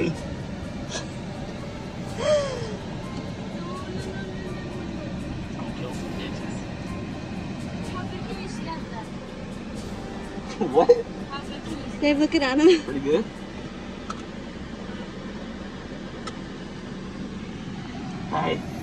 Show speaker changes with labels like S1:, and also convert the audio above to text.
S1: funny. what?
S2: Dave, look at Anna.
S1: Pretty good. Bye.